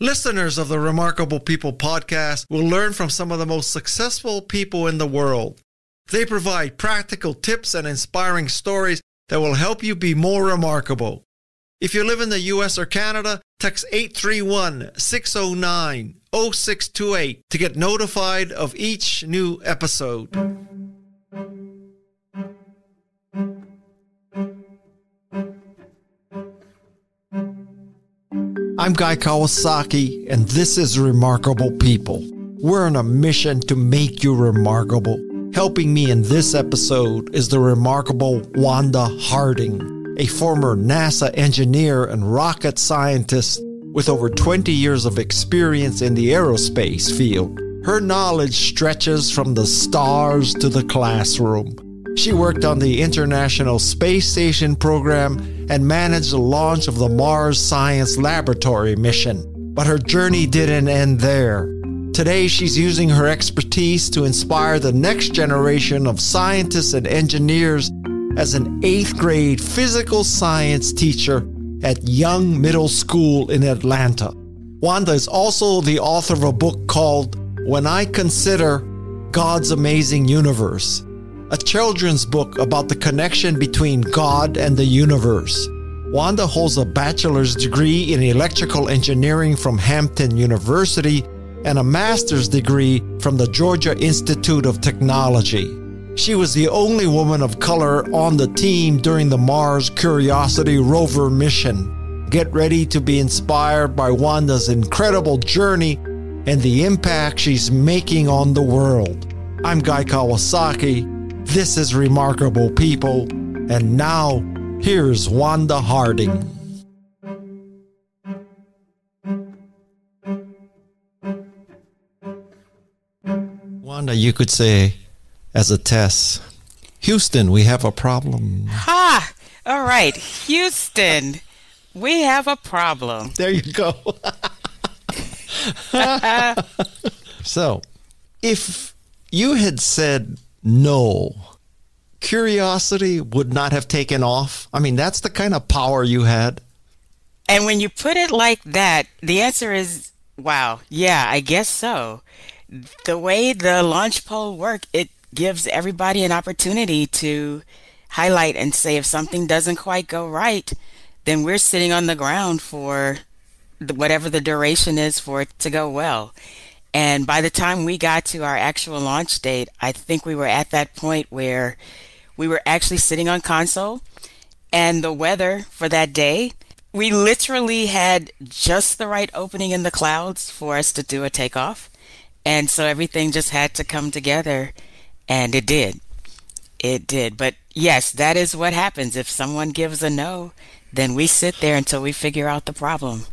Listeners of the Remarkable People podcast will learn from some of the most successful people in the world. They provide practical tips and inspiring stories that will help you be more remarkable. If you live in the US or Canada, text 831 609 0628 to get notified of each new episode. I'm Guy Kawasaki, and this is Remarkable People. We're on a mission to make you remarkable. Helping me in this episode is the remarkable Wanda Harding, a former NASA engineer and rocket scientist with over 20 years of experience in the aerospace field. Her knowledge stretches from the stars to the classroom. She worked on the International Space Station program and managed the launch of the Mars Science Laboratory mission. But her journey didn't end there. Today, she's using her expertise to inspire the next generation of scientists and engineers as an eighth grade physical science teacher at Young Middle School in Atlanta. Wanda is also the author of a book called When I Consider God's Amazing Universe a children's book about the connection between God and the universe. Wanda holds a bachelor's degree in electrical engineering from Hampton University and a master's degree from the Georgia Institute of Technology. She was the only woman of color on the team during the Mars Curiosity rover mission. Get ready to be inspired by Wanda's incredible journey and the impact she's making on the world. I'm Guy Kawasaki this is Remarkable People. And now, here's Wanda Harding. Wanda, you could say, as a test, Houston, we have a problem. Ha! All right, Houston, we have a problem. There you go. so, if you had said no, curiosity would not have taken off? I mean, that's the kind of power you had. And when you put it like that, the answer is wow, yeah, I guess so. The way the launch poll work, it gives everybody an opportunity to highlight and say if something doesn't quite go right, then we're sitting on the ground for whatever the duration is for it to go well. And by the time we got to our actual launch date, I think we were at that point where we were actually sitting on console and the weather for that day, we literally had just the right opening in the clouds for us to do a takeoff. And so everything just had to come together and it did. It did. But yes, that is what happens. If someone gives a no, then we sit there until we figure out the problem.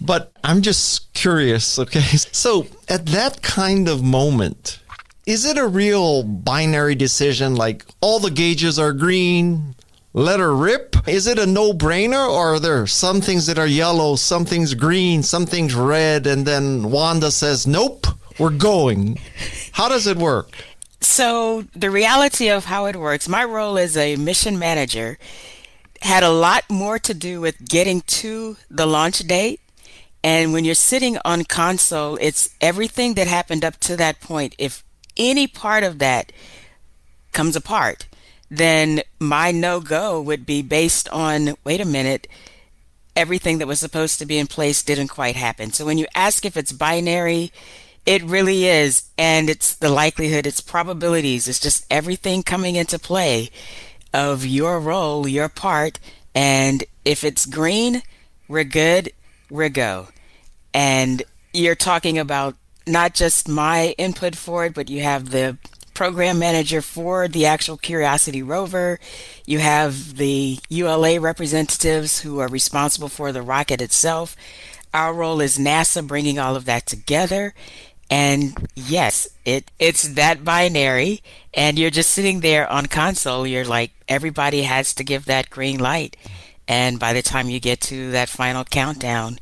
But I'm just curious, okay? So at that kind of moment, is it a real binary decision like all the gauges are green, let her rip? Is it a no brainer or are there some things that are yellow, some things green, some things red, and then Wanda says, nope, we're going? How does it work? So, the reality of how it works, my role as a mission manager had a lot more to do with getting to the launch date and when you're sitting on console, it's everything that happened up to that point. If any part of that comes apart, then my no go would be based on wait a minute, everything that was supposed to be in place didn't quite happen. So when you ask if it's binary, it really is. And it's the likelihood, it's probabilities, it's just everything coming into play of your role, your part. And if it's green, we're good, we're go and you're talking about not just my input for it, but you have the program manager for the actual Curiosity rover. You have the ULA representatives who are responsible for the rocket itself. Our role is NASA bringing all of that together. And yes, it it's that binary and you're just sitting there on console, you're like everybody has to give that green light. And by the time you get to that final countdown,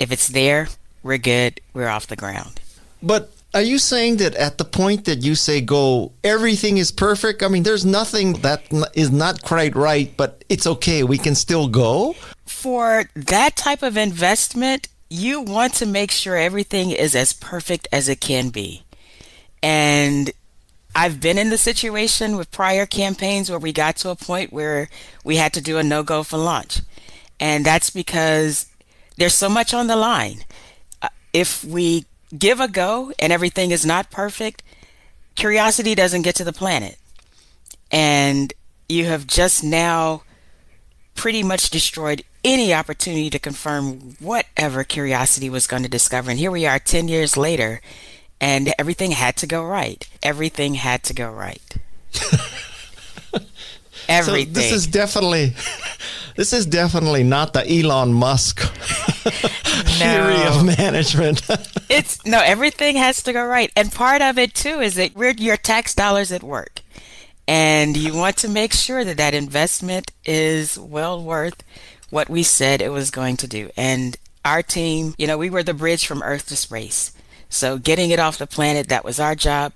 if it's there, we're good. We're off the ground. But are you saying that at the point that you say go, everything is perfect? I mean, there's nothing that is not quite right, but it's okay. We can still go? For that type of investment, you want to make sure everything is as perfect as it can be. And I've been in the situation with prior campaigns where we got to a point where we had to do a no go for launch. And that's because there's so much on the line. Uh, if we give a go and everything is not perfect, curiosity doesn't get to the planet. And you have just now pretty much destroyed any opportunity to confirm whatever curiosity was going to discover. And here we are 10 years later, and everything had to go right. Everything had to go right. everything. So this is definitely this is definitely not the Elon Musk theory of management. it's no, everything has to go right. And part of it too is that we're your tax dollars at work. And you want to make sure that that investment is well worth what we said it was going to do. And our team, you know, we were the bridge from Earth to space. So getting it off the planet, that was our job.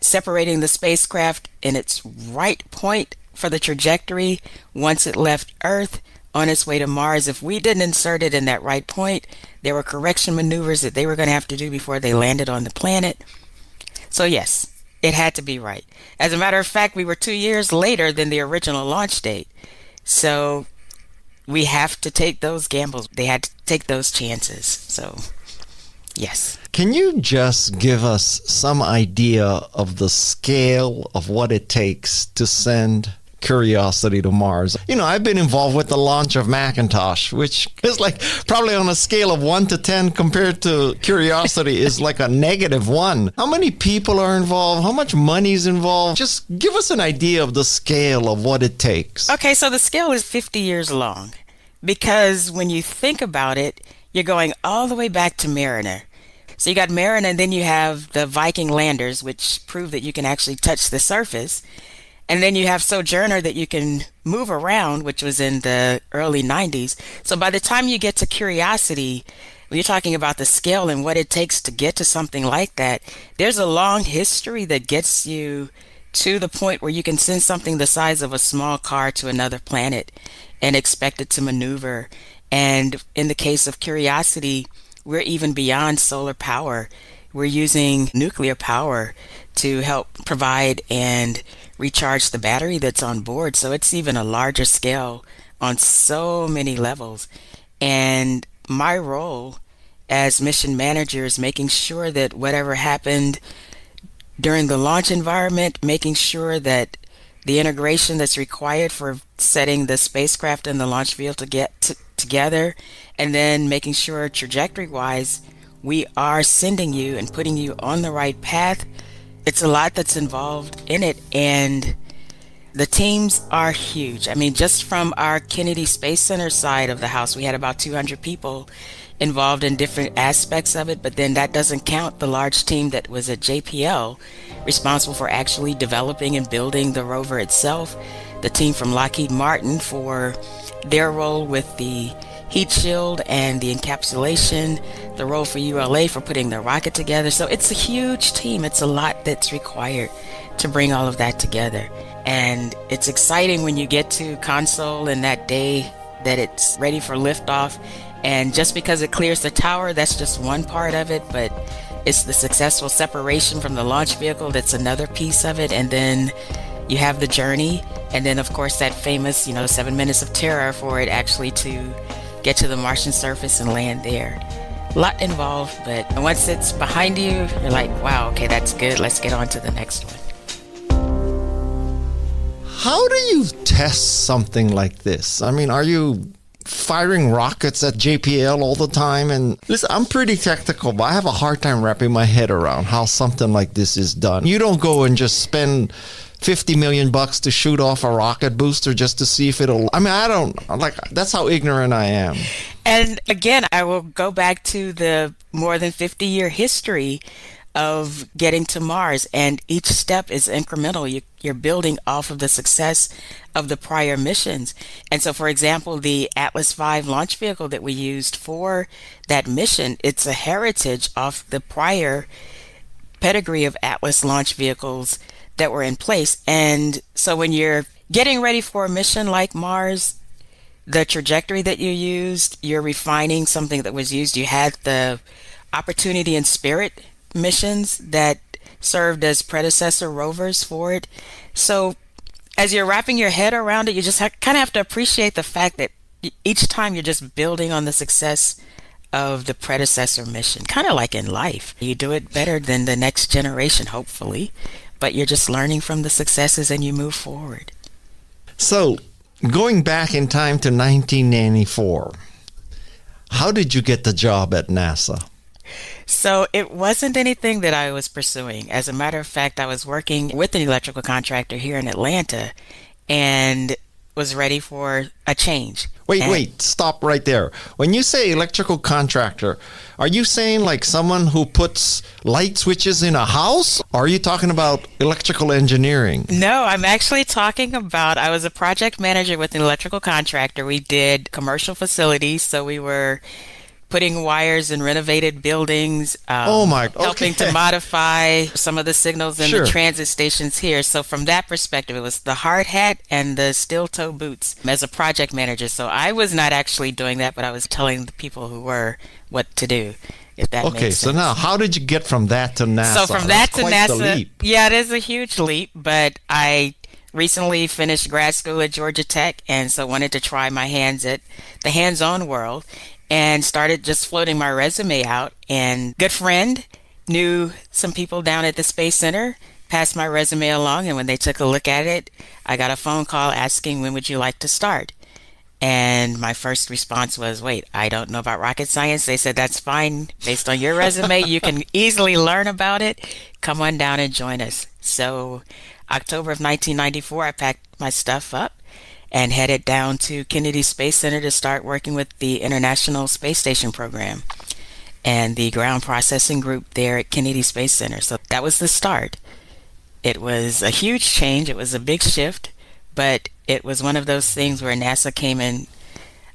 Separating the spacecraft in its right point for the trajectory once it left Earth on its way to Mars. If we didn't insert it in that right point, there were correction maneuvers that they were going to have to do before they landed on the planet. So, yes, it had to be right. As a matter of fact, we were two years later than the original launch date. So we have to take those gambles. They had to take those chances. So, yes. Can you just give us some idea of the scale of what it takes to send Curiosity to Mars. You know, I've been involved with the launch of Macintosh, which is like probably on a scale of one to 10 compared to Curiosity is like a negative one. How many people are involved? How much money is involved? Just give us an idea of the scale of what it takes. Okay, so the scale is 50 years long because when you think about it, you're going all the way back to Mariner. So you got Mariner, and then you have the Viking landers, which prove that you can actually touch the surface. And then you have Sojourner that you can move around, which was in the early 90s. So by the time you get to Curiosity, when you're talking about the scale and what it takes to get to something like that, there's a long history that gets you to the point where you can send something the size of a small car to another planet and expect it to maneuver. And in the case of Curiosity, we're even beyond solar power. We're using nuclear power to help provide and recharge the battery that's on board. So it's even a larger scale on so many levels. And my role as mission manager is making sure that whatever happened during the launch environment, making sure that the integration that's required for setting the spacecraft and the launch vehicle to get t- together, and then making sure trajectory wise we are sending you and putting you on the right path it's a lot that's involved in it and the teams are huge. I mean, just from our Kennedy Space Center side of the house, we had about 200 people involved in different aspects of it, but then that doesn't count the large team that was at JPL responsible for actually developing and building the rover itself, the team from Lockheed Martin for their role with the heat shield and the encapsulation, the role for ULA for putting the rocket together. So it's a huge team. It's a lot that's required to bring all of that together. And it's exciting when you get to console and that day that it's ready for liftoff. And just because it clears the tower, that's just one part of it, but it's the successful separation from the launch vehicle that's another piece of it. And then you have the journey, and then of course that famous, you know, seven minutes of terror for it actually to get to the Martian surface and land there. A lot involved, but once it's behind you, you're like, wow, okay, that's good. Let's get on to the next one. How do you test something like this? I mean, are you firing rockets at JPL all the time. And listen, I'm pretty technical, but I have a hard time wrapping my head around how something like this is done. You don't go and just spend 50 million bucks to shoot off a rocket booster just to see if it'll I mean I don't like that's how ignorant I am. And again, I will go back to the more than 50 year history of getting to Mars and each step is incremental. You, you're building off of the success of the prior missions. And so for example, the Atlas V launch vehicle that we used for that mission, it's a heritage of the prior pedigree of Atlas launch vehicles that were in place. And so when you're getting ready for a mission like Mars, the trajectory that you used, you're refining something that was used. You had the Opportunity and Spirit missions that served as predecessor rovers for it. So as you're wrapping your head around it, you just kind of have to appreciate the fact that each time you're just building on the success of the predecessor mission, kind of like in life. You do it better than the next generation, hopefully, but you're just learning from the successes and you move forward. So, going back in time to 1994, how did you get the job at NASA? So it wasn't anything that I was pursuing. As a matter of fact, I was working with an electrical contractor here in Atlanta and was ready for a change. Wait, and wait, stop right there. When you say electrical contractor, are you saying like someone who puts light switches in a house? Or are you talking about electrical engineering? No, I'm actually talking about I was a project manager with an electrical contractor. We did commercial facilities, so we were putting wires in renovated buildings. Um, oh my! Okay. Helping to modify some of the signals in sure. the transit stations here. So from that perspective, it was the hard hat and the steel toe boots as a project manager. So I was not actually doing that, but I was telling the people who were what to do. If that okay, so now how did you get from that to NASA? So from that to NASA, yeah, it is a huge leap. But I recently finished grad school at Georgia Tech, and so wanted to try my hands at the hands-on world and started just floating my resume out. And good friend knew some people down at the Space Center, passed my resume along, and when they took a look at it, I got a phone call asking when would you like to start. And my first response was, wait, I don't know about rocket science. They said, that's fine. Based on your resume, you can easily learn about it. Come on down and join us. So, October of 1994, I packed my stuff up and headed down to Kennedy Space Center to start working with the International Space Station program and the ground processing group there at Kennedy Space Center. So that was the start. It was a huge change, it was a big shift, but it was one of those things where NASA came in.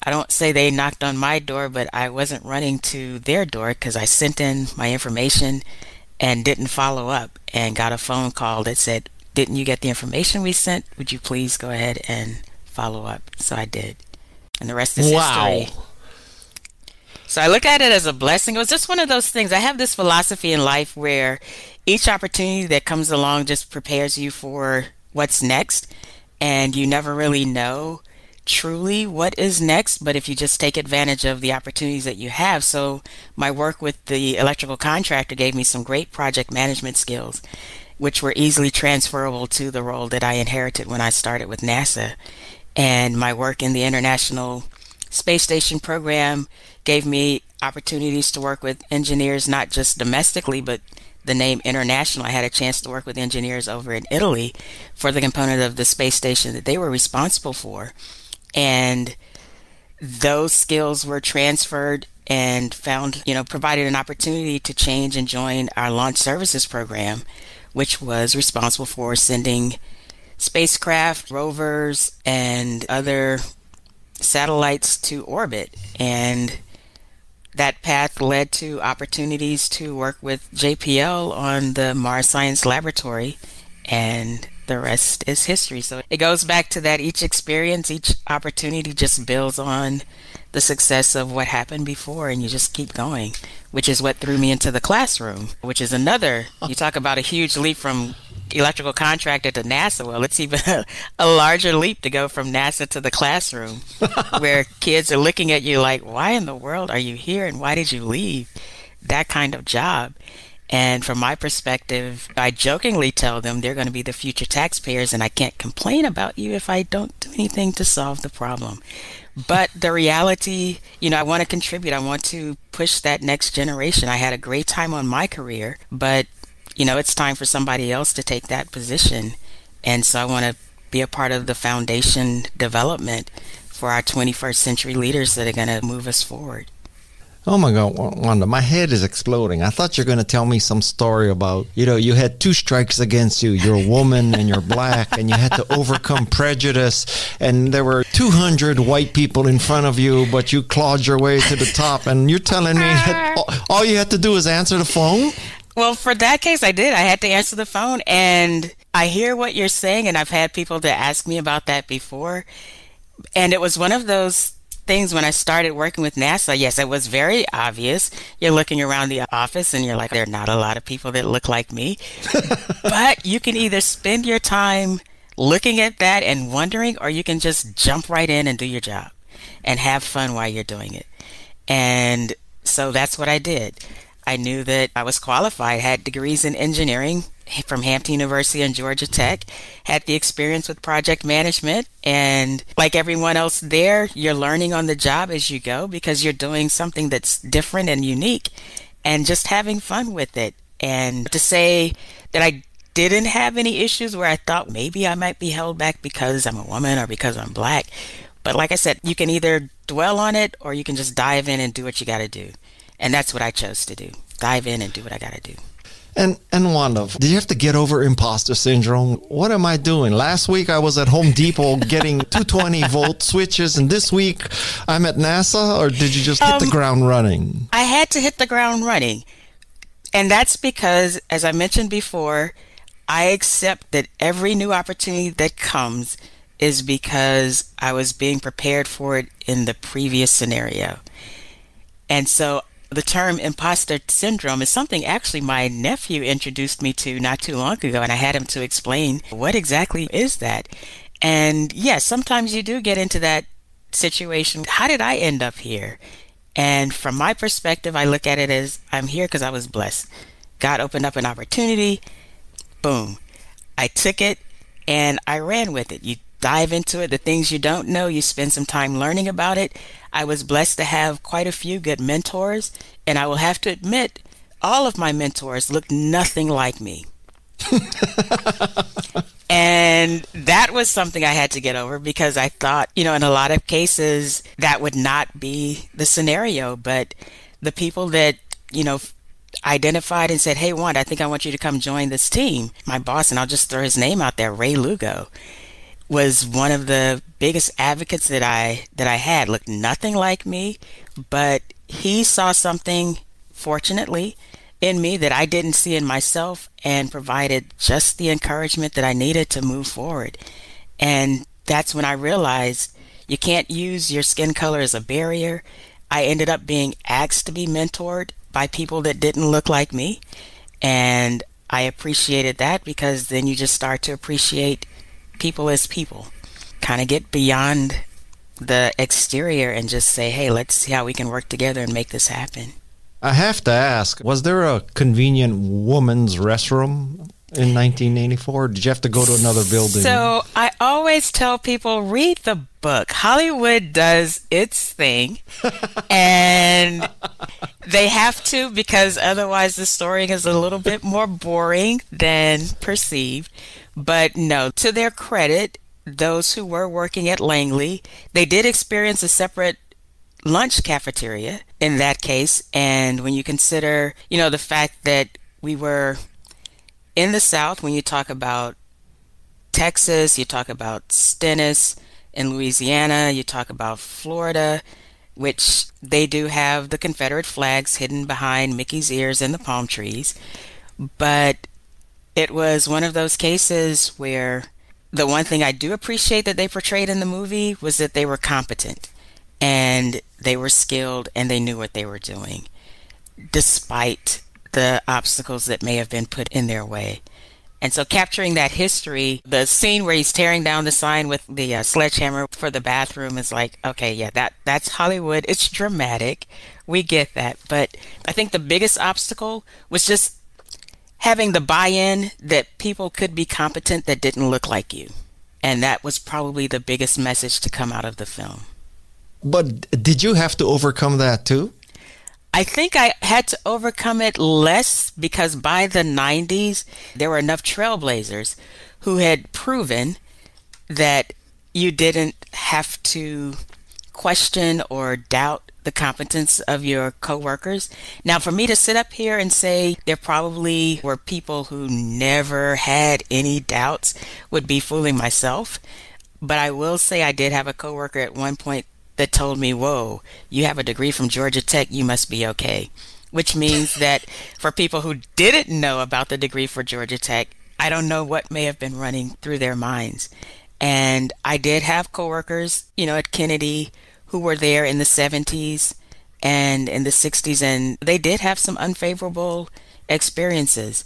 I don't say they knocked on my door, but I wasn't running to their door because I sent in my information and didn't follow up and got a phone call that said, Didn't you get the information we sent? Would you please go ahead and follow up. So I did. And the rest is wow. history. So I look at it as a blessing. It was just one of those things. I have this philosophy in life where each opportunity that comes along just prepares you for what's next. And you never really know truly what is next, but if you just take advantage of the opportunities that you have. So my work with the electrical contractor gave me some great project management skills, which were easily transferable to the role that I inherited when I started with NASA. And my work in the International Space Station program gave me opportunities to work with engineers, not just domestically, but the name international. I had a chance to work with engineers over in Italy for the component of the space station that they were responsible for. And those skills were transferred and found, you know, provided an opportunity to change and join our launch services program, which was responsible for sending spacecraft, rovers, and other satellites to orbit. And that path led to opportunities to work with JPL on the Mars Science Laboratory, and the rest is history. So it goes back to that each experience, each opportunity just builds on the success of what happened before, and you just keep going, which is what threw me into the classroom, which is another, you talk about a huge leap from electrical contractor to NASA. Well, it's even a, a larger leap to go from NASA to the classroom, where kids are looking at you like, why in the world are you here and why did you leave that kind of job? And from my perspective, I jokingly tell them they're going to be the future taxpayers and I can't complain about you if I don't do anything to solve the problem. But the reality, you know, I want to contribute. I want to push that next generation. I had a great time on my career, but you know, it's time for somebody else to take that position. And so I want to be a part of the foundation development for our 21st century leaders that are going to move us forward. Oh my God, Wanda, my head is exploding. I thought you were going to tell me some story about, you know, you had two strikes against you. You're a woman and you're black, and you had to overcome prejudice. And there were 200 white people in front of you, but you clawed your way to the top. And you're telling me all you had to do is answer the phone? Well, for that case, I did. I had to answer the phone, and I hear what you're saying, and I've had people to ask me about that before. And it was one of those things when I started working with NASA. Yes, it was very obvious. You're looking around the office and you're like, there are not a lot of people that look like me. but you can either spend your time looking at that and wondering, or you can just jump right in and do your job and have fun while you're doing it. And so that's what I did. I knew that I was qualified, had degrees in engineering, from Hampton University and Georgia Tech, had the experience with project management. And like everyone else there, you're learning on the job as you go because you're doing something that's different and unique and just having fun with it. And to say that I didn't have any issues where I thought maybe I might be held back because I'm a woman or because I'm black. But like I said, you can either dwell on it or you can just dive in and do what you got to do. And that's what I chose to do dive in and do what I got to do. And and Wanda, did you have to get over imposter syndrome? What am I doing? Last week I was at Home Depot getting 220 volt switches, and this week I'm at NASA. Or did you just hit um, the ground running? I had to hit the ground running, and that's because, as I mentioned before, I accept that every new opportunity that comes is because I was being prepared for it in the previous scenario. And so the term imposter syndrome is something actually my nephew introduced me to not too long ago, and I had him to explain what exactly is that. And yes, yeah, sometimes you do get into that situation. How did I end up here? And from my perspective, I look at it as I'm here because I was blessed. God opened up an opportunity. Boom. I took it and I ran with it. You dive into it, the things you don't know, you spend some time learning about it. I was blessed to have quite a few good mentors, and I will have to admit, all of my mentors looked nothing like me. and that was something I had to get over because I thought, you know, in a lot of cases, that would not be the scenario. But the people that, you know, identified and said, Hey, Wanda, I think I want you to come join this team. My boss, and I'll just throw his name out there, Ray Lugo was one of the biggest advocates that I that I had. Looked nothing like me, but he saw something, fortunately, in me that I didn't see in myself, and provided just the encouragement that I needed to move forward. And that's when I realized you can't use your skin color as a barrier. I ended up being asked to be mentored by people that didn't look like me. And I appreciated that because then you just start to appreciate people as people. Kind of get beyond the exterior and just say, hey, let's see how we can work together and make this happen. I have to ask, was there a convenient woman's restroom in 1984? Did you have to go to another building? So I always tell people read the book. Hollywood does its thing, and they have to because otherwise the story is a little bit more boring than perceived. But no, to their credit, those who were working at Langley, they did experience a separate lunch cafeteria in that case. And when you consider, you know, the fact that we were in the South, when you talk about Texas, you talk about Stennis in Louisiana, you talk about Florida, which they do have the Confederate flags hidden behind Mickey's ears and the palm trees. But it was one of those cases where the one thing I do appreciate that they portrayed in the movie was that they were competent and they were skilled and they knew what they were doing, despite the obstacles that may have been put in their way. And so, capturing that history, the scene where he's tearing down the sign with the uh, sledgehammer for the bathroom is like, okay, yeah, that that's Hollywood. It's dramatic. We get that. But I think the biggest obstacle was just having the buy-in that people could be competent that didn't look like you. And that was probably the biggest message to come out of the film. But did you have to overcome that too? I think I had to overcome it less because by the 90s, there were enough trailblazers who had proven that you didn't have to question or doubt the competence of your coworkers. Now, for me to sit up here and say there probably were people who never had any doubts would be fooling myself. But I will say I did have a coworker at one point that told me, Whoa, you have a degree from Georgia Tech, you must be okay. Which means that for people who didn't know about the degree for Georgia Tech, I don't know what may have been running through their minds. And I did have coworkers, you know, at Kennedy who were there in the 70s and in the 60s, and they did have some unfavorable experiences.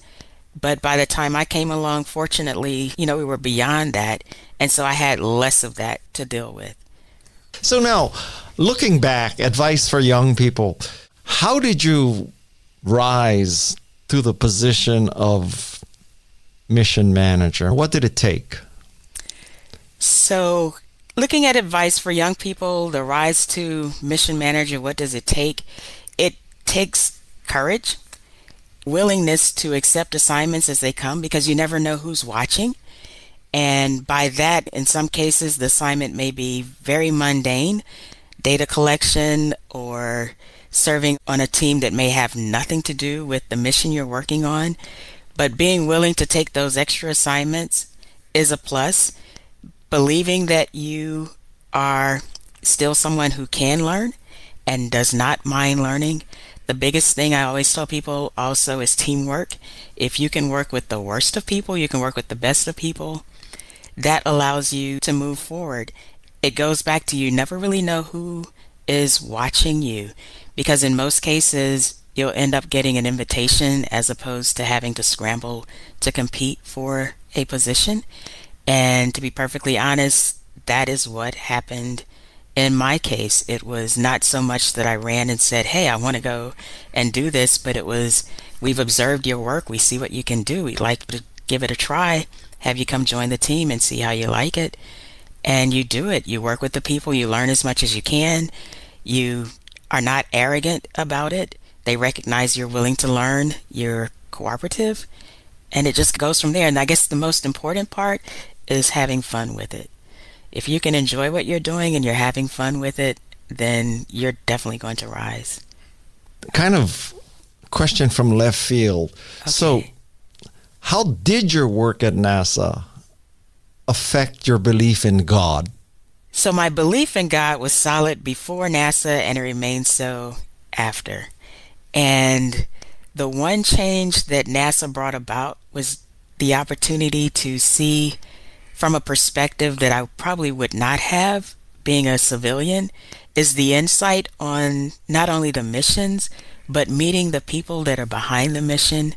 But by the time I came along, fortunately, you know, we were beyond that. And so I had less of that to deal with. So now, looking back, advice for young people how did you rise to the position of mission manager? What did it take? So, looking at advice for young people, the rise to mission manager, what does it take? It takes courage, willingness to accept assignments as they come because you never know who's watching. And by that, in some cases, the assignment may be very mundane data collection or serving on a team that may have nothing to do with the mission you're working on. But being willing to take those extra assignments is a plus believing that you are still someone who can learn and does not mind learning. The biggest thing I always tell people also is teamwork. If you can work with the worst of people, you can work with the best of people. That allows you to move forward. It goes back to you never really know who is watching you because in most cases, you'll end up getting an invitation as opposed to having to scramble to compete for a position. And to be perfectly honest, that is what happened in my case. It was not so much that I ran and said, Hey, I want to go and do this, but it was, We've observed your work. We see what you can do. We'd like to give it a try. Have you come join the team and see how you like it? And you do it. You work with the people. You learn as much as you can. You are not arrogant about it. They recognize you're willing to learn. You're cooperative. And it just goes from there. And I guess the most important part is having fun with it. If you can enjoy what you're doing and you're having fun with it, then you're definitely going to rise. Kind of question from left field. Okay. So, how did your work at NASA affect your belief in God? So, my belief in God was solid before NASA and it remains so after. And the one change that NASA brought about was the opportunity to see from a perspective that I probably would not have being a civilian is the insight on not only the missions, but meeting the people that are behind the mission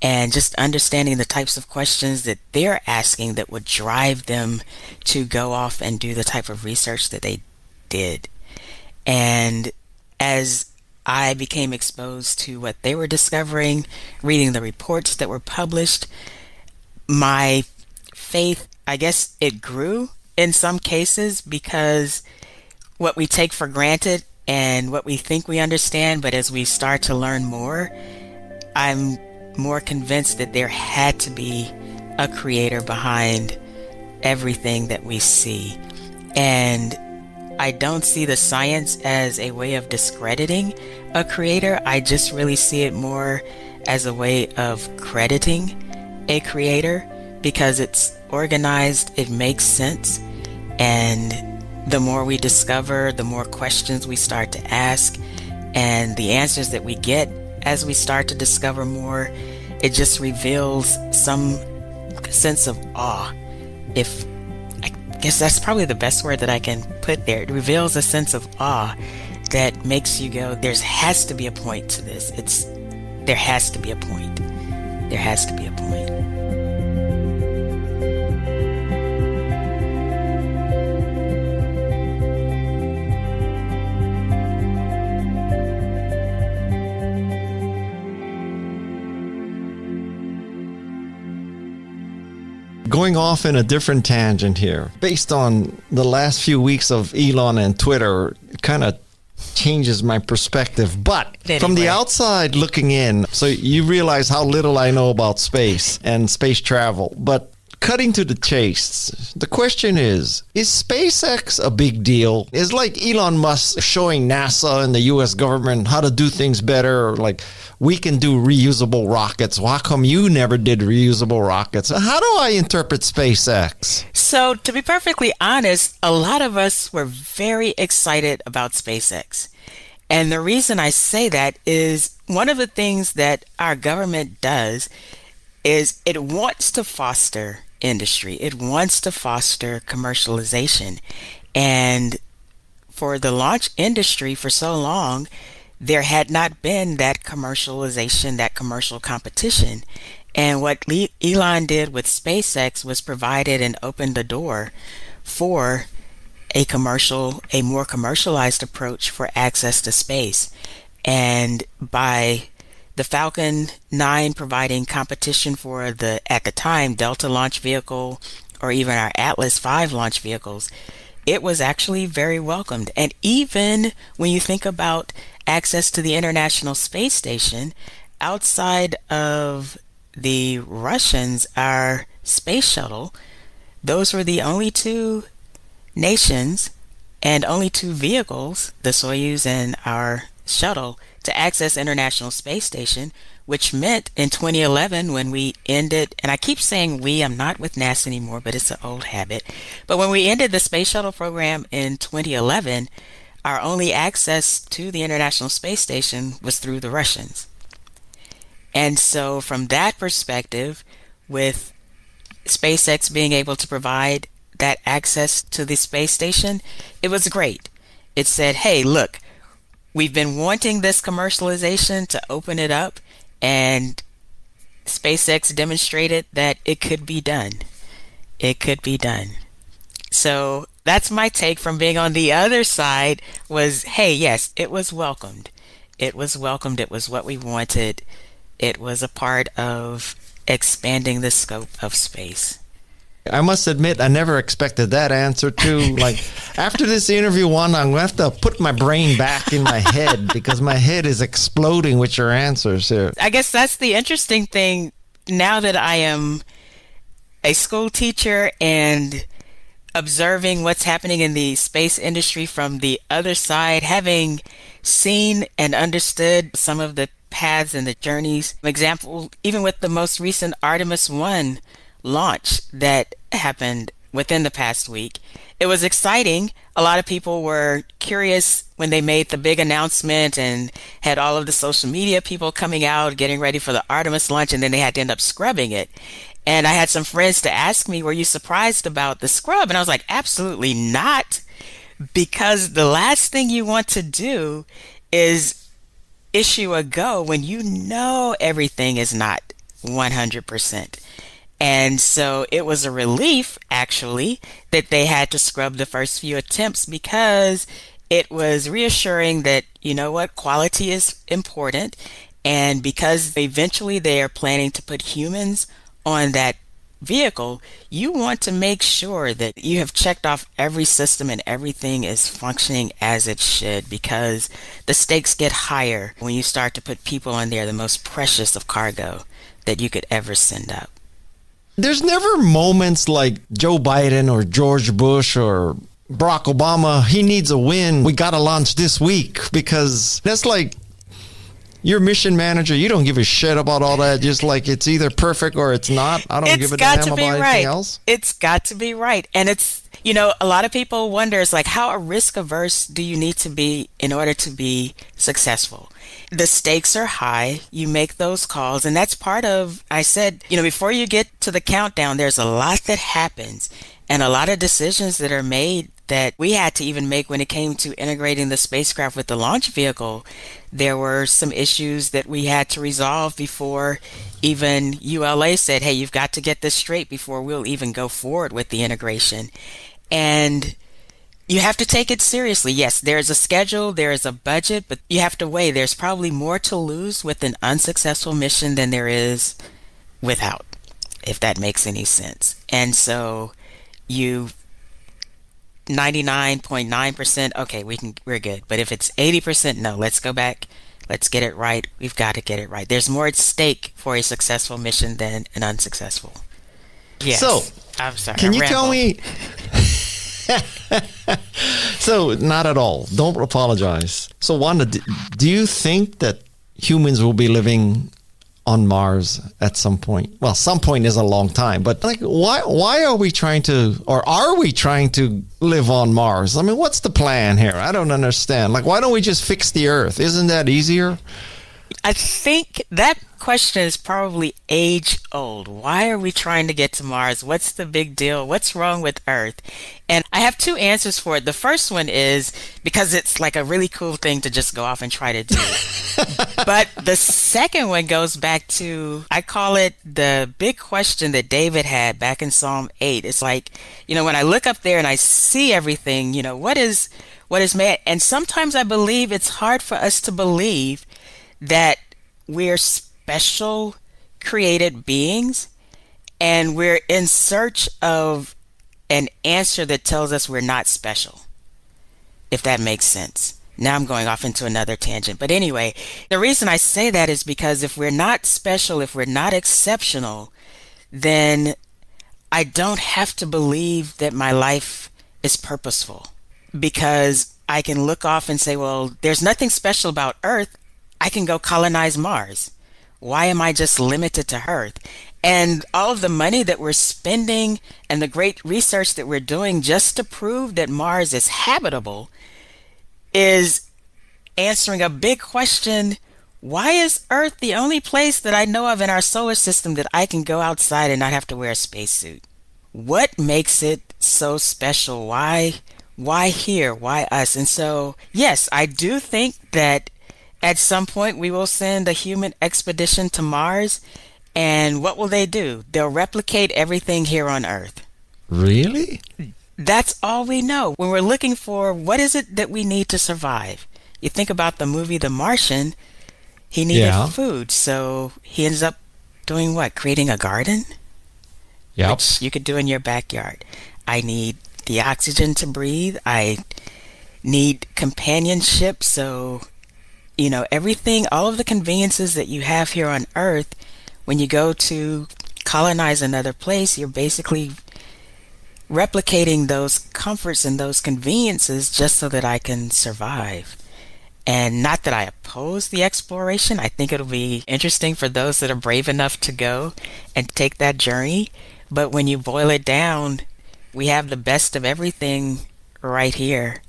and just understanding the types of questions that they're asking that would drive them to go off and do the type of research that they did. And as I became exposed to what they were discovering, reading the reports that were published, my faith I guess it grew in some cases because what we take for granted and what we think we understand, but as we start to learn more, I'm more convinced that there had to be a creator behind everything that we see. And I don't see the science as a way of discrediting a creator. I just really see it more as a way of crediting a creator because it's organized, it makes sense. And the more we discover, the more questions we start to ask, and the answers that we get as we start to discover more, it just reveals some sense of awe. If I guess that's probably the best word that I can put there. It reveals a sense of awe that makes you go, there has to be a point to this. It's there has to be a point. There has to be a point. Going off in a different tangent here. Based on the last few weeks of Elon and Twitter, kind of changes my perspective. But anyway. from the outside looking in, so you realize how little I know about space and space travel. But cutting to the chase, the question is Is SpaceX a big deal? Is like Elon Musk showing NASA and the US government how to do things better? Or like, we can do reusable rockets. Why come you never did reusable rockets? How do I interpret SpaceX? So, to be perfectly honest, a lot of us were very excited about SpaceX. And the reason I say that is one of the things that our government does is it wants to foster industry. It wants to foster commercialization. And for the launch industry for so long, there had not been that commercialization, that commercial competition. And what Elon did with SpaceX was provided and opened the door for a commercial, a more commercialized approach for access to space. And by the Falcon 9 providing competition for the, at the time, Delta launch vehicle or even our Atlas 5 launch vehicles, it was actually very welcomed. And even when you think about access to the International Space Station, outside of the Russians, our space shuttle, those were the only two nations and only two vehicles, the Soyuz and our shuttle, to access International Space Station, which meant in 2011 when we ended, and I keep saying we, I'm not with NASA anymore, but it's an old habit. But when we ended the Space Shuttle program in 2011, our only access to the International Space Station was through the Russians. And so, from that perspective, with SpaceX being able to provide that access to the space station, it was great. It said, hey, look, we've been wanting this commercialization to open it up, and SpaceX demonstrated that it could be done. It could be done. So that's my take from being on the other side was, hey, yes, it was welcomed. It was welcomed. It was what we wanted. It was a part of expanding the scope of space. I must admit, I never expected that answer to Like after this interview, one, I'm gonna have to put my brain back in my head because my head is exploding with your answers here. I guess that's the interesting thing. Now that I am a school teacher and observing what's happening in the space industry from the other side, having seen and understood some of the paths and the journeys. For example, even with the most recent Artemis 1 launch that happened within the past week. It was exciting. A lot of people were curious when they made the big announcement and had all of the social media people coming out, getting ready for the Artemis launch, and then they had to end up scrubbing it. And I had some friends to ask me, Were you surprised about the scrub? And I was like, Absolutely not. Because the last thing you want to do is issue a go when you know everything is not 100%. And so it was a relief, actually, that they had to scrub the first few attempts because it was reassuring that, you know what, quality is important. And because eventually they are planning to put humans on that vehicle, you want to make sure that you have checked off every system and everything is functioning as it should because the stakes get higher when you start to put people on there, the most precious of cargo that you could ever send up there's never moments like Joe Biden or George Bush or Barack Obama, he needs a win. We got to launch this week because that's like you're mission manager. You don't give a shit about all that. Just like it's either perfect or it's not. I don't it's give a damn about right. anything else. It's got to be right. And it's, you know, a lot of people wonder, it's like, how risk averse do you need to be in order to be successful? the stakes are high. You make those calls. And that's part of, I said, you know, before you get to the countdown, there's a lot that happens and a lot of decisions that are made that we had to even make when it came to integrating the spacecraft with the launch vehicle. There were some issues that we had to resolve before even ULA said, hey, you've got to get this straight before we'll even go forward with the integration. And you have to take it seriously. Yes, there's a schedule, there is a budget, but you have to weigh there's probably more to lose with an unsuccessful mission than there is without, if that makes any sense. And so you 99.9% okay, we can we're good. But if it's 80% no, let's go back. Let's get it right. We've got to get it right. There's more at stake for a successful mission than an unsuccessful. Yes. So, I'm sorry. Can you tell me so, not at all. Don't apologize. So, Wanda, do you think that humans will be living on Mars at some point? Well, some point is a long time, but like, why? Why are we trying to, or are we trying to live on Mars? I mean, what's the plan here? I don't understand. Like, why don't we just fix the Earth? Isn't that easier? I think that question is probably age old. Why are we trying to get to Mars? What's the big deal? What's wrong with Earth? And I have two answers for it. The first one is because it's like a really cool thing to just go off and try to do. but the second one goes back to, I call it the big question that David had back in Psalm 8. It's like, you know, when I look up there and I see everything, you know, what is, what is man? And sometimes I believe it's hard for us to believe that we're special created beings and we're in search of an answer that tells us we're not special, if that makes sense. Now I'm going off into another tangent. But anyway, the reason I say that is because if we're not special, if we're not exceptional, then I don't have to believe that my life is purposeful because I can look off and say, well, there's nothing special about Earth. I can go colonize Mars. Why am I just limited to Earth? And all of the money that we're spending and the great research that we're doing just to prove that Mars is habitable is answering a big question. Why is Earth the only place that I know of in our solar system that I can go outside and not have to wear a spacesuit? What makes it so special? Why why here? Why us? And so, yes, I do think that at some point, we will send a human expedition to Mars. And what will they do? They'll replicate everything here on Earth. Really? That's all we know. When we're looking for what is it that we need to survive? You think about the movie The Martian, he needed yeah. food. So he ends up doing what? Creating a garden? Yep. Which you could do in your backyard. I need the oxygen to breathe. I need companionship. So you know, everything, all of the conveniences that you have here on earth, when you go to colonize another place, you're basically replicating those comforts and those conveniences just so that I can survive. And not that I oppose the exploration. I think it'll be interesting for those that are brave enough to go and take that journey. But when you boil it down, we have the best of everything right here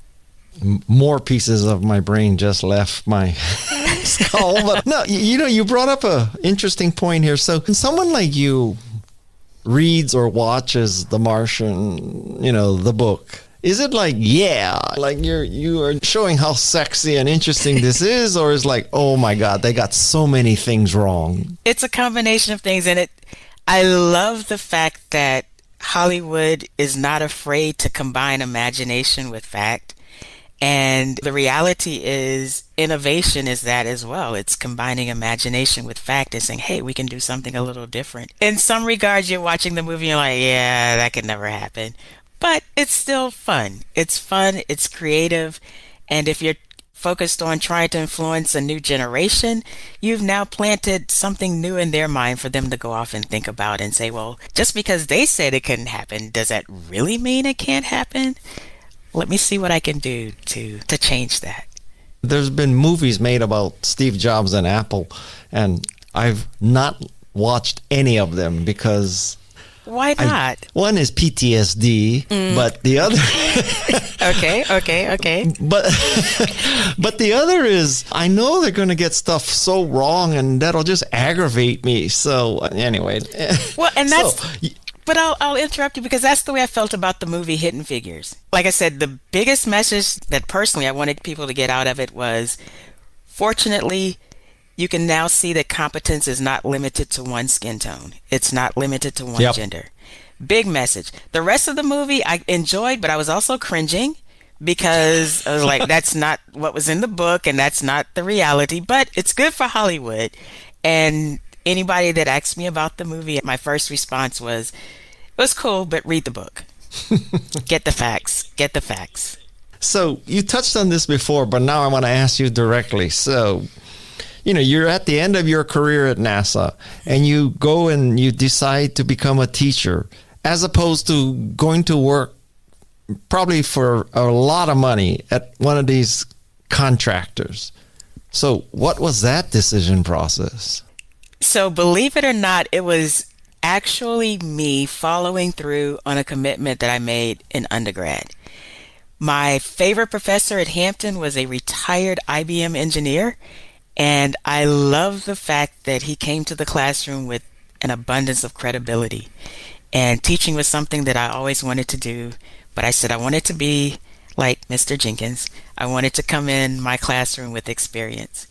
more pieces of my brain just left my skull. But no, you know, you brought up a interesting point here. So, someone like you reads or watches The Martian, you know, the book. Is it like, yeah, like you're you are showing how sexy and interesting this is, or is like, oh my god, they got so many things wrong? It's a combination of things, and it. I love the fact that Hollywood is not afraid to combine imagination with fact and the reality is innovation is that as well. It's combining imagination with fact and saying, hey, we can do something a little different. In some regards, you're watching the movie and you're like, yeah, that could never happen. But it's still fun. It's fun. It's creative. And if you're focused on trying to influence a new generation, you've now planted something new in their mind for them to go off and think about and say, well, just because they said it couldn't happen, does that really mean it can't happen? Let me see what I can do to to change that. There's been movies made about Steve Jobs and Apple, and I've not watched any of them because why not? I, one is PTSD, mm. but the other Okay, okay, okay. But but the other is I know they're going to get stuff so wrong and that'll just aggravate me. So anyway. Well, and that's so, but I'll, I'll interrupt you because that's the way I felt about the movie Hidden Figures. Like I said, the biggest message that personally I wanted people to get out of it was fortunately, you can now see that competence is not limited to one skin tone, it's not limited to one yep. gender. Big message. The rest of the movie I enjoyed, but I was also cringing because I was like, that's not what was in the book and that's not the reality, but it's good for Hollywood. And anybody that asked me about the movie, my first response was, it was cool, but read the book. get the facts. Get the facts. So you touched on this before, but now I want to ask you directly. So, you know, you're at the end of your career at NASA and you go and you decide to become a teacher as opposed to going to work probably for a lot of money at one of these contractors. So, what was that decision process? So, believe it or not, it was actually me following through on a commitment that I made in undergrad. My favorite professor at Hampton was a retired IBM engineer, And I love the fact that he came to the classroom with an abundance of credibility. And teaching was something that I always wanted to do, but I said I wanted to be like Mr. Jenkins. I wanted to come in my classroom with experience.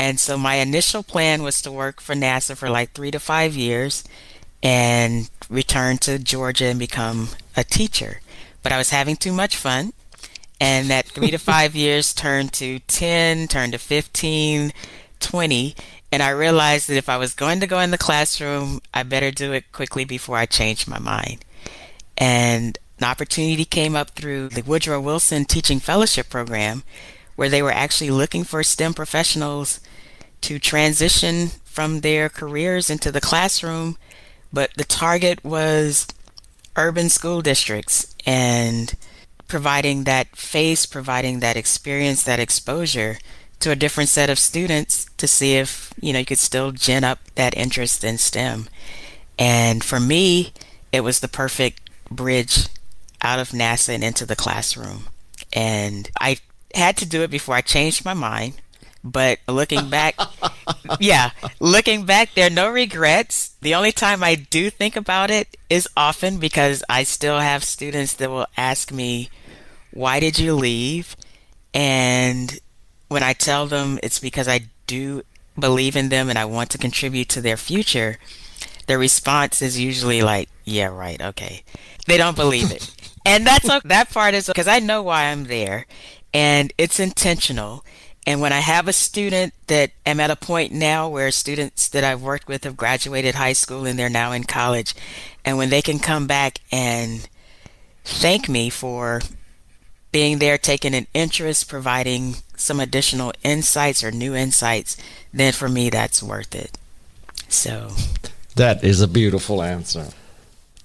And so my initial plan was to work for NASA for like three to five years and return to Georgia and become a teacher. But I was having too much fun. And that three to five years turned to 10, turned to 15, 20. And I realized that if I was going to go in the classroom, I better do it quickly before I changed my mind. And an opportunity came up through the Woodrow Wilson Teaching Fellowship Program, where they were actually looking for STEM professionals to transition from their careers into the classroom. But the target was urban school districts and providing that face, providing that experience, that exposure to a different set of students to see if you know you could still gin up that interest in STEM. And for me, it was the perfect bridge out of NASA and into the classroom. And I had to do it before I changed my mind. But looking back, yeah, looking back, there are no regrets. The only time I do think about it is often because I still have students that will ask me, Why did you leave? And when I tell them it's because I do believe in them and I want to contribute to their future, their response is usually like, "Yeah, right, okay." They don't believe it, and that's that part is because I know why I'm there, and it's intentional. And when I have a student that am at a point now where students that I've worked with have graduated high school and they're now in college, and when they can come back and thank me for being there, taking an interest, providing some additional insights or new insights, then for me, that's worth it. So. That is a beautiful answer.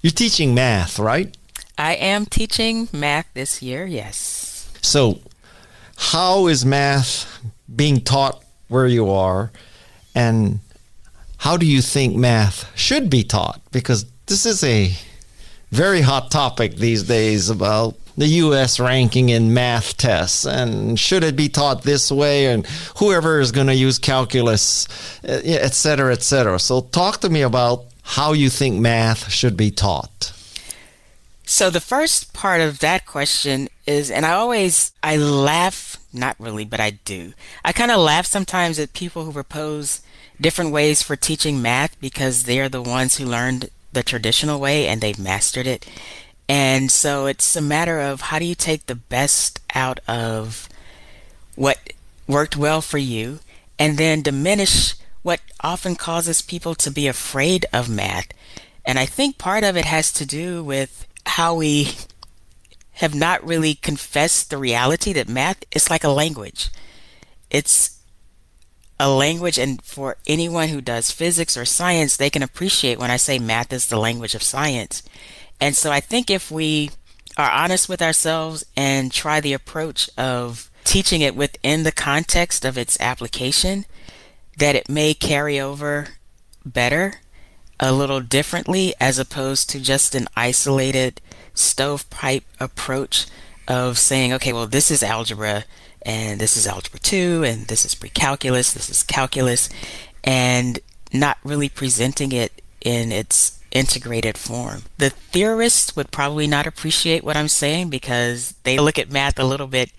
You're teaching math, right? I am teaching math this year, yes. So, how is math being taught where you are? And how do you think math should be taught? Because this is a very hot topic these days about the U.S. ranking in math tests, and should it be taught this way, and whoever is going to use calculus, eh, etc cetera, et cetera. So, talk to me about how you think math should be taught. So, the first part of that question is, and I always I laugh, not really, but I do. I kind of laugh sometimes at people who propose different ways for teaching math because they're the ones who learned the traditional way and they've mastered it. And so it's a matter of how do you take the best out of what worked well for you and then diminish what often causes people to be afraid of math. And I think part of it has to do with how we have not really confessed the reality that math is like a language. It's a language, and for anyone who does physics or science, they can appreciate when I say math is the language of science. And so I think if we are honest with ourselves and try the approach of teaching it within the context of its application, that it may carry over better, a little differently, as opposed to just an isolated stovepipe approach of saying, okay, well, this is algebra, and this is algebra 2, and this is pre-calculus, this is calculus, and not really presenting it in its integrated form. The theorists would probably not appreciate what I'm saying because they look at math a little bit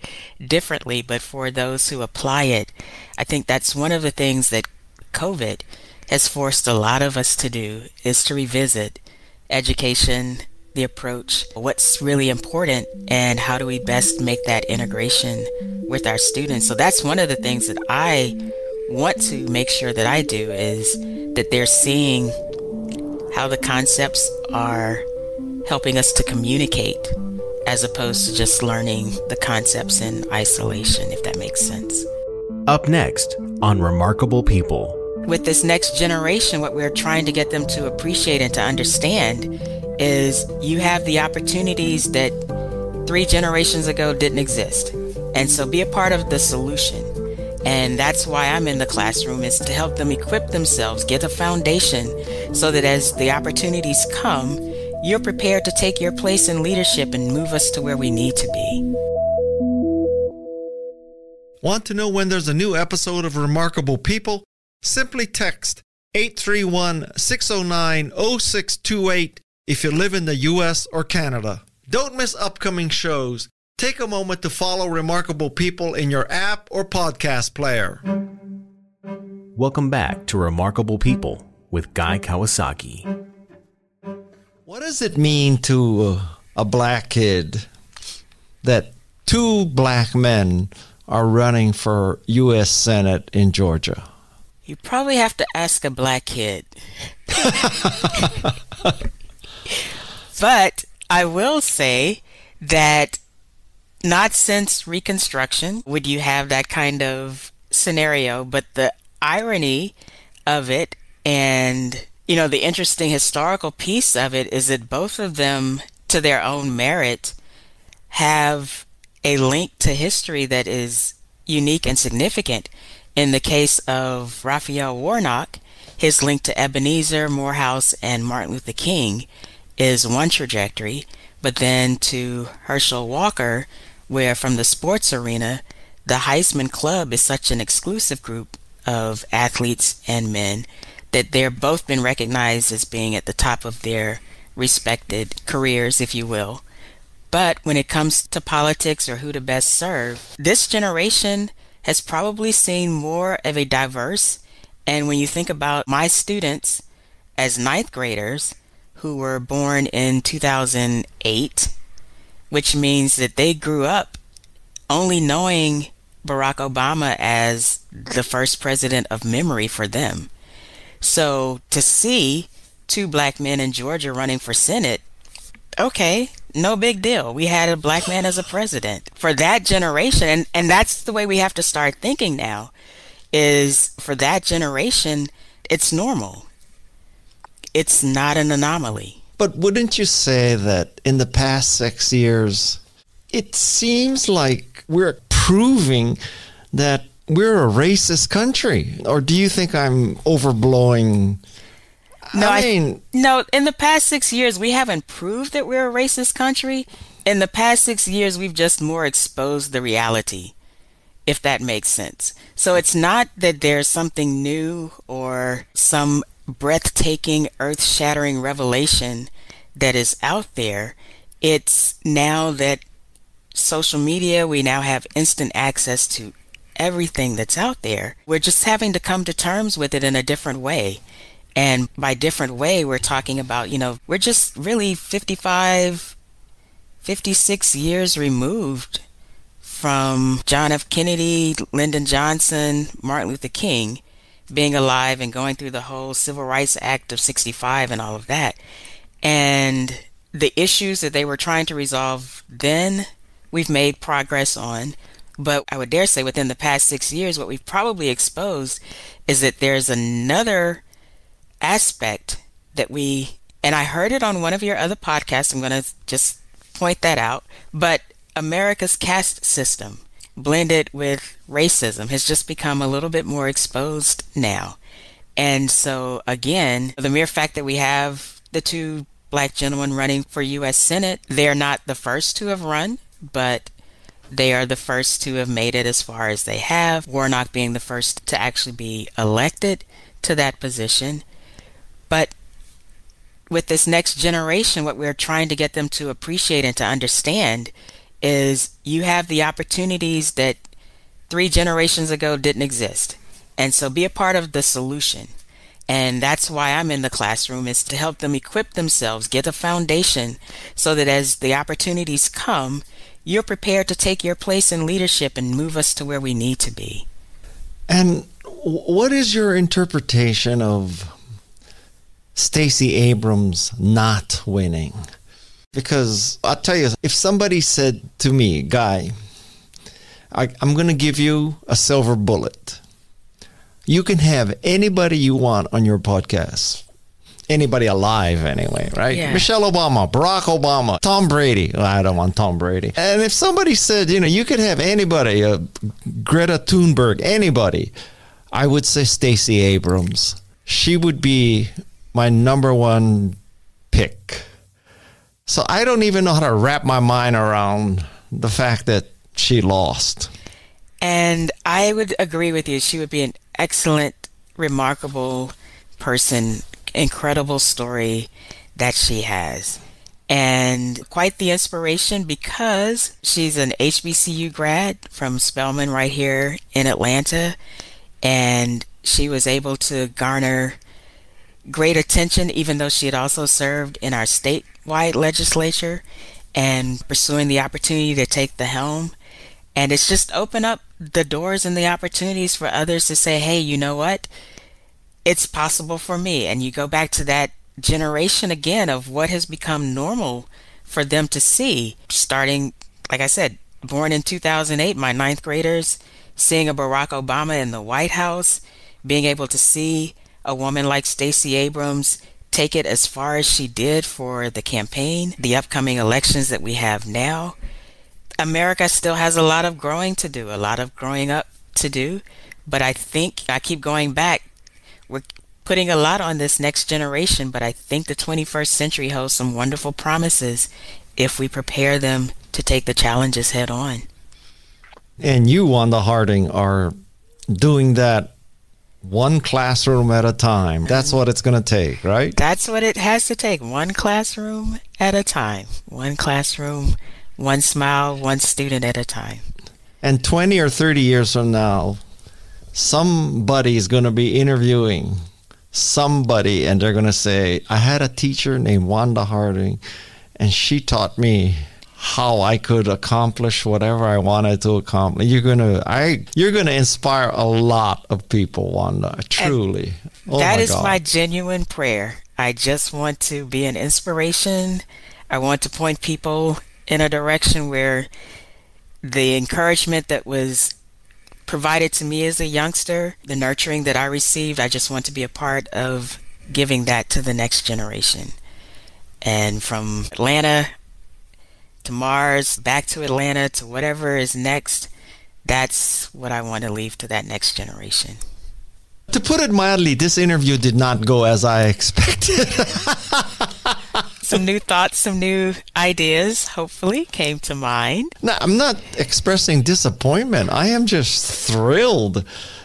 differently, but for those who apply it, I think that's one of the things that COVID has forced a lot of us to do is to revisit education, the approach, what's really important, and how do we best make that integration with our students. So that's one of the things that I want to make sure that I do is that they're seeing how the concepts are helping us to communicate as opposed to just learning the concepts in isolation, if that makes sense. Up next on Remarkable People. With this next generation, what we're trying to get them to appreciate and to understand is you have the opportunities that three generations ago didn't exist. And so be a part of the solution. And that's why I'm in the classroom is to help them equip themselves, get a foundation so that as the opportunities come, you're prepared to take your place in leadership and move us to where we need to be. Want to know when there's a new episode of Remarkable People? Simply text 831 609 0628 if you live in the US or Canada. Don't miss upcoming shows. Take a moment to follow Remarkable People in your app or podcast player. Welcome back to Remarkable People with Guy Kawasaki. What does it mean to uh, a black kid that two black men are running for U.S. Senate in Georgia? You probably have to ask a black kid. but I will say that not since Reconstruction would you have that kind of scenario, but the irony of it and you know the interesting historical piece of it is that both of them to their own merit have a link to history that is unique and significant. In the case of Raphael Warnock, his link to Ebenezer, Morehouse, and Martin Luther King is one trajectory, but then to Herschel Walker, where from the sports arena, the Heisman Club is such an exclusive group of athletes and men that they're both been recognized as being at the top of their respected careers, if you will. But when it comes to politics or who to best serve, this generation has probably seen more of a diverse. And when you think about my students as ninth graders who were born in 2008, which means that they grew up only knowing Barack Obama as the first president of memory for them. So to see two black men in Georgia running for Senate, okay, no big deal. We had a black man as a president for that generation. And, and that's the way we have to start thinking now is for that generation, it's normal. It's not an anomaly. But wouldn't you say that in the past six years, it seems like we're proving that we're a racist country? Or do you think I'm overblowing? No, I mean, I, no. In the past six years, we haven't proved that we're a racist country. In the past six years, we've just more exposed the reality, if that makes sense. So it's not that there's something new or some breathtaking, earth-shattering revelation that is out there. It's now that social media, we now have instant access to everything that's out there. We're just having to come to terms with it in a different way. And by different way, we're talking about, you know, we're just really 55, 56 years removed from John F. Kennedy, Lyndon Johnson, Martin Luther King being alive and going through the whole Civil Rights Act of 65 and all of that. And the issues that they were trying to resolve then, we've made progress on. But I would dare say within the past six years, what we've probably exposed is that there's another aspect that we, and I heard it on one of your other podcasts. I'm going to just point that out. But America's caste system blended with racism has just become a little bit more exposed now. And so, again, the mere fact that we have the two black gentlemen running for U.S. Senate, they're not the first to have run, but they are the first to have made it as far as they have, Warnock being the first to actually be elected to that position. But with this next generation, what we're trying to get them to appreciate and to understand is you have the opportunities that three generations ago didn't exist. And so be a part of the solution. And that's why I'm in the classroom is to help them equip themselves, get a foundation so that as the opportunities come, you're prepared to take your place in leadership and move us to where we need to be. And what is your interpretation of Stacey Abrams not winning? Because I'll tell you, if somebody said to me, Guy, I, am going to give you a silver bullet. You can have anybody you want on your podcast anybody alive anyway, right? Yeah. Michelle Obama, Barack Obama, Tom Brady. Well, I don't want Tom Brady. And if somebody said, you know, you could have anybody, uh, Greta Thunberg, anybody, I would say Stacey Abrams. She would be my number one pick. So I don't even know how to wrap my mind around the fact that she lost. And I would agree with you. She would be an excellent, remarkable person, incredible story that she has. And quite the inspiration because she's an HBCU grad from Spelman right here in Atlanta. And she was able to garner great attention, even though she had also served in our statewide legislature and pursuing the opportunity to take the helm. And it's just opened up the doors and the opportunities for others to say, hey, you know what? It's possible for me. And you go back to that generation again of what has become normal for them to see, starting, like I said, born in 2008, my ninth graders, seeing a Barack Obama in the White House, being able to see a woman like Stacey Abrams take it as far as she did for the campaign, the upcoming elections that we have now. America still has a lot of growing to do, a lot of growing up to do. But I think I keep going back. We're putting a lot on this next generation, but I think the 21st century holds some wonderful promises if we prepare them to take the challenges head on. And you, Wanda Harding, are doing that one classroom at a time. That's what it's going to take, right? That's what it has to take. One classroom at a time. One classroom, one smile, one student at a time. And 20 or 30 years from now, somebody is going to be interviewing somebody and they're going to say, I had a teacher named Wanda Harding and she taught me how I could accomplish whatever I wanted to accomplish. You're gonna, I, you're gonna inspire a lot of people, Wanda. Truly, oh that my is God. my genuine prayer. I just want to be an inspiration. I want to point people in a direction where the encouragement that was provided to me as a youngster, the nurturing that I received, I just want to be a part of giving that to the next generation. And from Atlanta, to Mars, back to Atlanta, to whatever is next. That's what I want to leave to that next generation. To put it mildly, this interview did not go as I expected. some new thoughts, some new ideas, hopefully, came to mind. No, I'm not expressing disappointment. I am just thrilled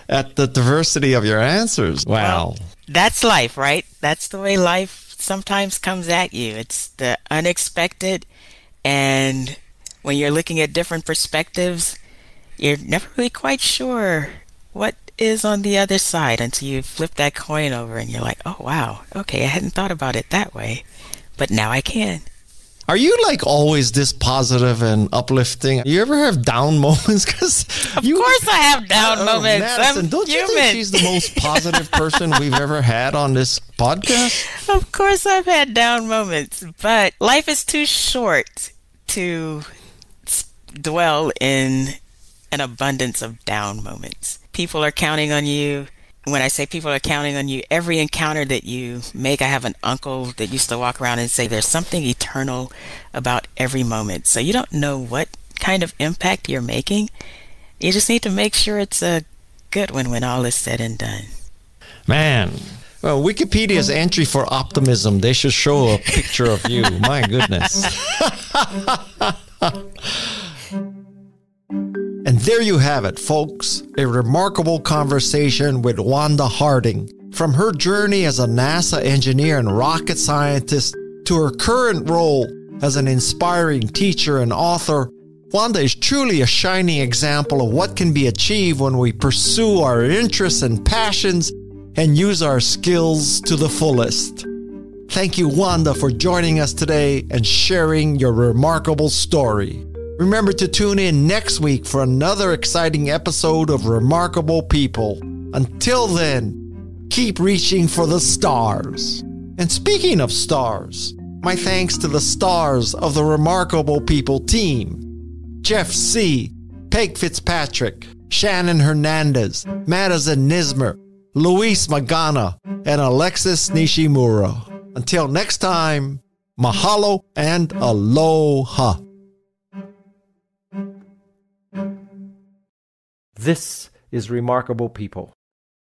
at the diversity of your answers. Wow. Well, that's life, right? That's the way life sometimes comes at you. It's the unexpected and when you're looking at different perspectives, you're never really quite sure what is on the other side until you flip that coin over and you're like, oh, wow, okay, I hadn't thought about it that way, but now I can. Are you like always this positive and uplifting? You ever have down moments? Because of you, course I have down uh, moments. Madison, I'm don't human. you think she's the most positive person we've ever had on this podcast? Of course I've had down moments, but life is too short to dwell in an abundance of down moments. People are counting on you. When I say people are counting on you, every encounter that you make, I have an uncle that used to walk around and say there's something eternal about every moment. So you don't know what kind of impact you're making. You just need to make sure it's a good one when all is said and done. Man, well, Wikipedia's oh. entry for optimism, they should show a picture of you. My goodness. and there you have it, folks. A remarkable conversation with Wanda Harding. From her journey as a NASA engineer and rocket scientist to her current role as an inspiring teacher and author, Wanda is truly a shining example of what can be achieved when we pursue our interests and passions and use our skills to the fullest. Thank you, Wanda, for joining us today and sharing your remarkable story. Remember to tune in next week for another exciting episode of Remarkable People. Until then, keep reaching for the stars. And speaking of stars, my thanks to the stars of the Remarkable People team Jeff Sieh, Peg Fitzpatrick, Shannon Hernandez, Madison Nismer, Luis Magana, and Alexis Nishimura. Until next time, mahalo and aloha. This is Remarkable People.